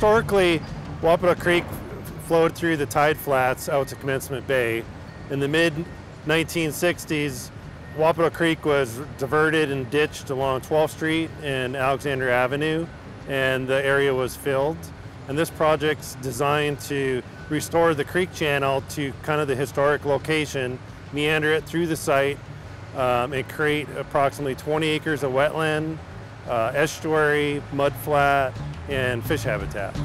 historically, Wapato Creek flowed through the tide flats out to Commencement Bay. In the mid 1960s, Wapato Creek was diverted and ditched along 12th Street and Alexander Avenue, and the area was filled. And this project's designed to restore the creek channel to kind of the historic location, meander it through the site, um, and create approximately 20 acres of wetland, uh, estuary, mud flat, and fish habitat.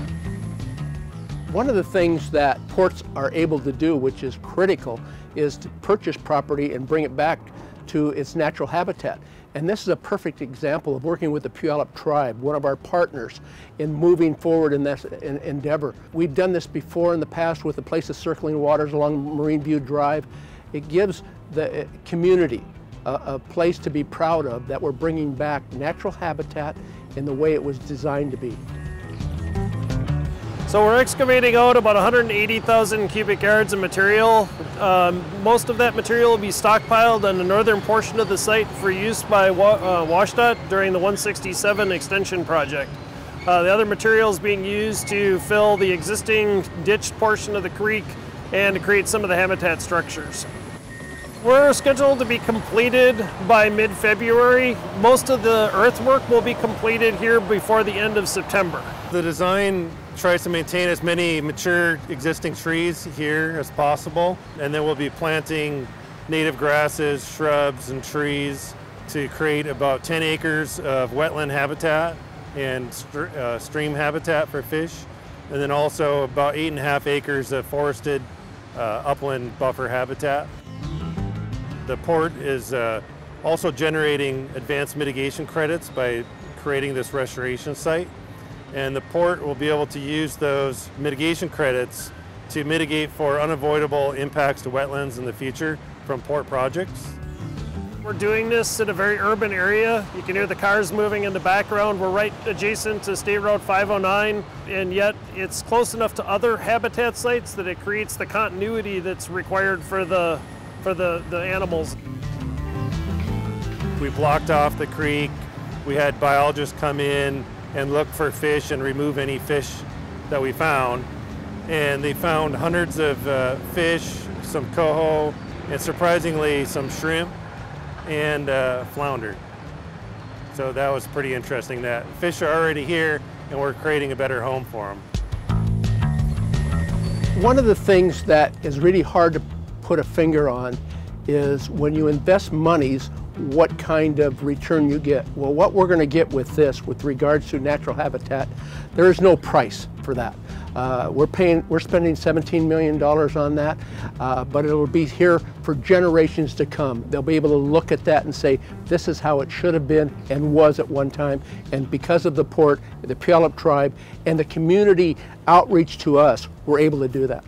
One of the things that ports are able to do, which is critical, is to purchase property and bring it back to its natural habitat. And this is a perfect example of working with the Puyallup tribe, one of our partners, in moving forward in this endeavor. We've done this before in the past with the place of circling waters along Marine View Drive. It gives the uh, community a, a place to be proud of that we're bringing back natural habitat in the way it was designed to be. So we're excavating out about 180,000 cubic yards of material. Um, most of that material will be stockpiled on the northern portion of the site for use by Wa uh, WSDOT during the 167 extension project. Uh, the other material is being used to fill the existing ditched portion of the creek and to create some of the habitat structures. We're scheduled to be completed by mid-February. Most of the earthwork will be completed here before the end of September. The design tries to maintain as many mature existing trees here as possible, and then we'll be planting native grasses, shrubs, and trees to create about 10 acres of wetland habitat and uh, stream habitat for fish, and then also about eight and a half acres of forested uh, upland buffer habitat. The port is uh, also generating advanced mitigation credits by creating this restoration site. And the port will be able to use those mitigation credits to mitigate for unavoidable impacts to wetlands in the future from port projects. We're doing this in a very urban area. You can hear the cars moving in the background. We're right adjacent to State Road 509, and yet it's close enough to other habitat sites that it creates the continuity that's required for the for the, the animals. We blocked off the creek. We had biologists come in and look for fish and remove any fish that we found. And they found hundreds of uh, fish, some coho, and surprisingly some shrimp and uh, flounder. So that was pretty interesting that fish are already here and we're creating a better home for them. One of the things that is really hard to put a finger on is when you invest monies, what kind of return you get. Well, what we're going to get with this, with regards to natural habitat, there is no price for that. Uh, we're paying, we're spending $17 million on that, uh, but it'll be here for generations to come. They'll be able to look at that and say, this is how it should have been and was at one time. And because of the port, the Puyallup tribe, and the community outreach to us, we're able to do that.